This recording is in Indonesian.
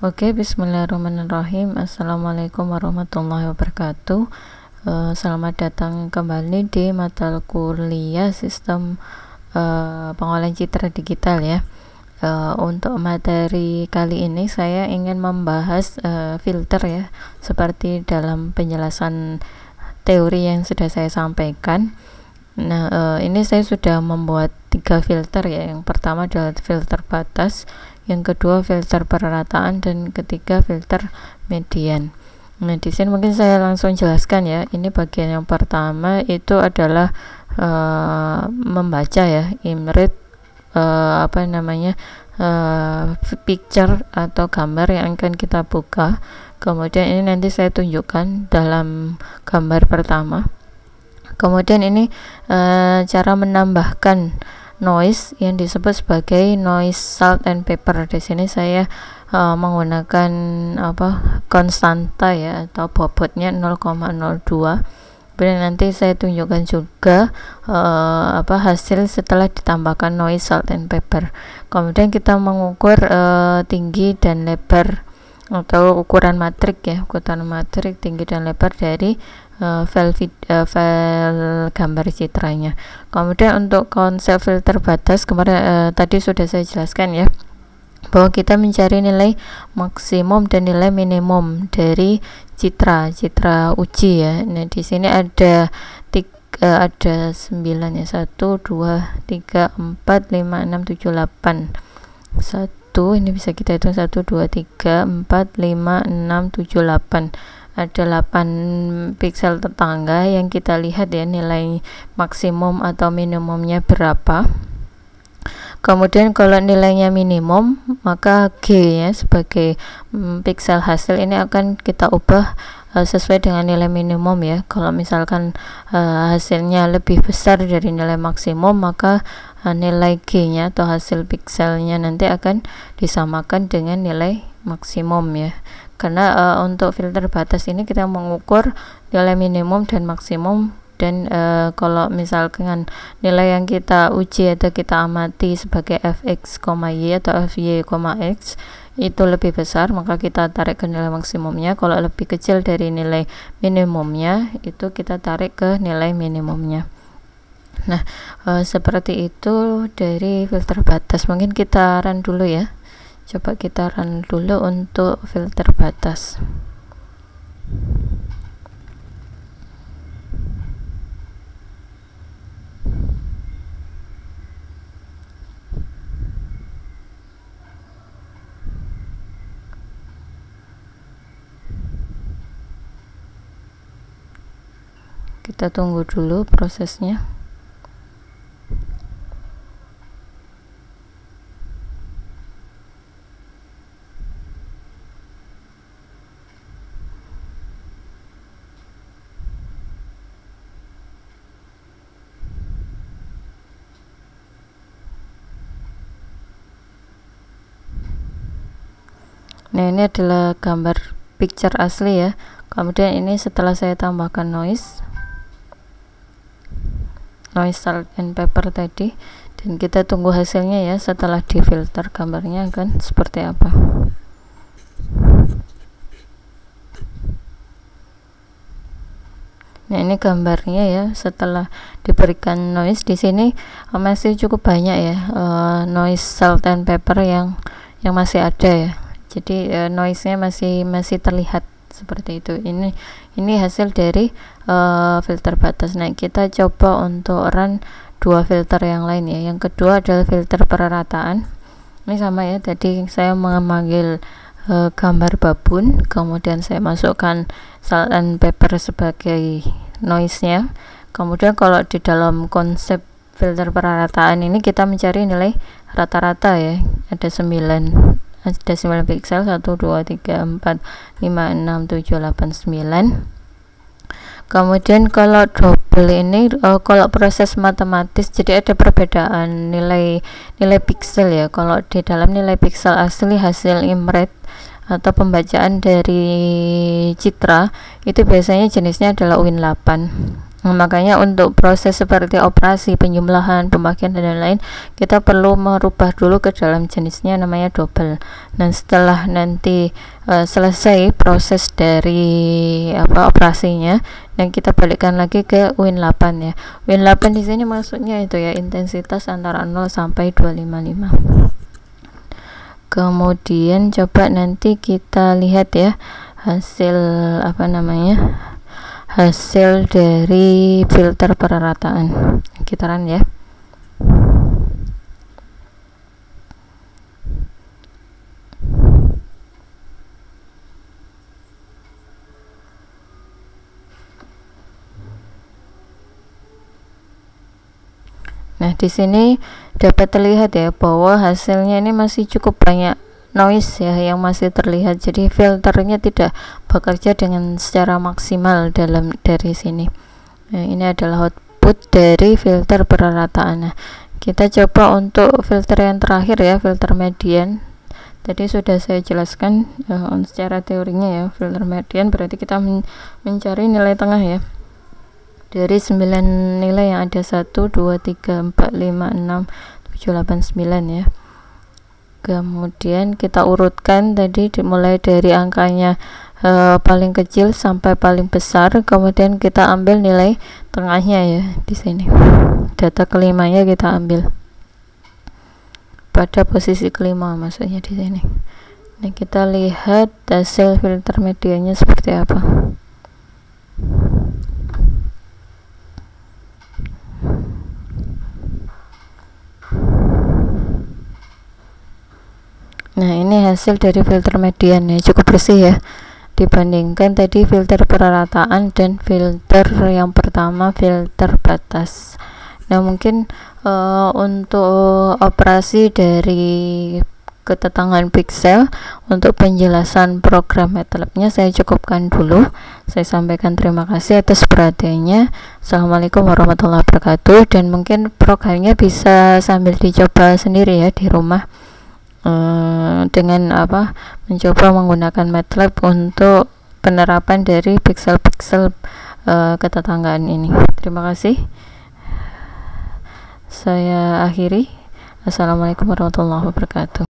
Oke, bismillahirrahmanirrahim. Assalamualaikum warahmatullahi wabarakatuh. Uh, selamat datang kembali di mata kuliah sistem uh, pengolahan citra digital ya. Uh, untuk materi kali ini saya ingin membahas uh, filter ya, seperti dalam penjelasan teori yang sudah saya sampaikan. Nah, uh, ini saya sudah membuat tiga filter ya. Yang pertama adalah filter batas, yang kedua filter perataan dan ketiga filter median. Nah di sini mungkin saya langsung jelaskan ya. Ini bagian yang pertama itu adalah uh, membaca ya imrit uh, apa namanya uh, picture atau gambar yang akan kita buka. Kemudian ini nanti saya tunjukkan dalam gambar pertama. Kemudian ini uh, cara menambahkan noise yang disebut sebagai noise salt and pepper. Di sini saya uh, menggunakan apa konstanta ya atau bobotnya 0,02 kemudian nanti saya tunjukkan juga uh, apa hasil setelah ditambahkan noise salt and pepper. Kemudian kita mengukur uh, tinggi dan lebar atau ukuran matrik ya ukuran matrik tinggi dan lebar dari uh, file, vid, uh, file gambar citranya. Kemudian untuk konsep filter batas kemarin uh, tadi sudah saya jelaskan ya bahwa kita mencari nilai maksimum dan nilai minimum dari citra citra uji ya. Nah di sini ada tiga ada 9 ya 1 2 3 4 5 6 7 8 1 1 ini bisa kita hitung 1 2 3 4 5 6 7 8 ada 8 pixel tetangga yang kita lihat ya nilai maksimum atau minimumnya berapa. Kemudian kalau nilainya minimum maka G ya sebagai mm, pixel hasil ini akan kita ubah uh, sesuai dengan nilai minimum ya. Kalau misalkan uh, hasilnya lebih besar dari nilai maksimum maka uh, nilai G nya atau hasil pixelnya nanti akan disamakan dengan nilai maksimum ya karena uh, untuk filter batas ini kita mengukur nilai minimum dan maksimum dan uh, kalau misalkan nilai yang kita uji atau kita amati sebagai fx, y atau fy, x itu lebih besar maka kita tarik ke nilai maksimumnya. Kalau lebih kecil dari nilai minimumnya itu kita tarik ke nilai minimumnya. Nah e, seperti itu dari filter batas. Mungkin kita run dulu ya coba kita run dulu untuk filter batas. Kita tunggu dulu prosesnya Nah, ini adalah gambar picture asli ya. Kemudian ini setelah saya tambahkan noise noise salt and pepper tadi dan kita tunggu hasilnya ya setelah difilter gambarnya kan seperti apa Nah ini gambarnya ya setelah diberikan noise di sini uh, masih cukup banyak ya uh, noise salt and pepper yang yang masih ada ya. Jadi uh, noise-nya masih masih terlihat seperti itu. Ini ini hasil dari uh, filter batas. Nah kita coba untuk run dua filter yang lain ya. Yang kedua adalah filter perataan ini sama ya tadi saya memanggil uh, gambar babun kemudian saya masukkan salt and pepper sebagai noise nya kemudian kalau di dalam konsep filter perataan ini kita mencari nilai rata-rata ya. Ada 9 9 pixel 1 2 3 4 5 6 7 8 9 kemudian kalau double ini uh, kalau proses matematis jadi ada perbedaan nilai nilai pixel ya. Kalau di dalam nilai pixel asli hasil imret atau pembacaan dari citra itu biasanya jenisnya adalah Win 8 Nah, makanya untuk proses seperti operasi penjumlahan pembagian dan lain-lain kita perlu merubah dulu ke dalam jenisnya namanya double dan setelah nanti uh, selesai proses dari apa operasinya dan kita balikkan lagi ke win 8 ya. Win 8 di sini maksudnya itu ya intensitas antara 0 sampai 255 kemudian coba nanti kita lihat ya hasil apa namanya hasil dari filter perarataan kitaran ya. Nah, di sini dapat terlihat ya bahwa hasilnya ini masih cukup banyak noise ya yang masih terlihat. Jadi filternya tidak bekerja dengan secara maksimal dalam dari sini. Nah, ini adalah output dari filter perarataan nah, kita coba untuk filter yang terakhir ya filter median. Tadi sudah saya jelaskan uh, secara teorinya ya filter median. Berarti kita men mencari nilai tengah ya. Dari 9 nilai yang ada 1 2 3 4 5 6 7 8 9 ya kemudian kita urutkan tadi mulai dari angkanya e, paling kecil sampai paling besar. Kemudian kita ambil nilai tengahnya ya di sini. Data kelimanya kita ambil. Pada posisi kelima maksudnya di sini. Nah kita lihat hasil filter medianya seperti apa nah ini hasil dari filter median ya cukup bersih ya. Dibandingkan tadi filter perarataan dan filter yang pertama filter batas. Nah mungkin uh, untuk operasi dari ketetangan pixel untuk penjelasan program MATLAB-nya saya cukupkan dulu. Saya sampaikan terima kasih atas perhatiannya. Assalamualaikum warahmatullahi wabarakatuh. Dan mungkin programnya bisa sambil dicoba sendiri ya di rumah Eh, dengan apa mencoba menggunakan MATLAB untuk penerapan dari pixel-pixel uh, ketetanggaan ini. Terima kasih. Saya akhiri. Assalamualaikum warahmatullahi wabarakatuh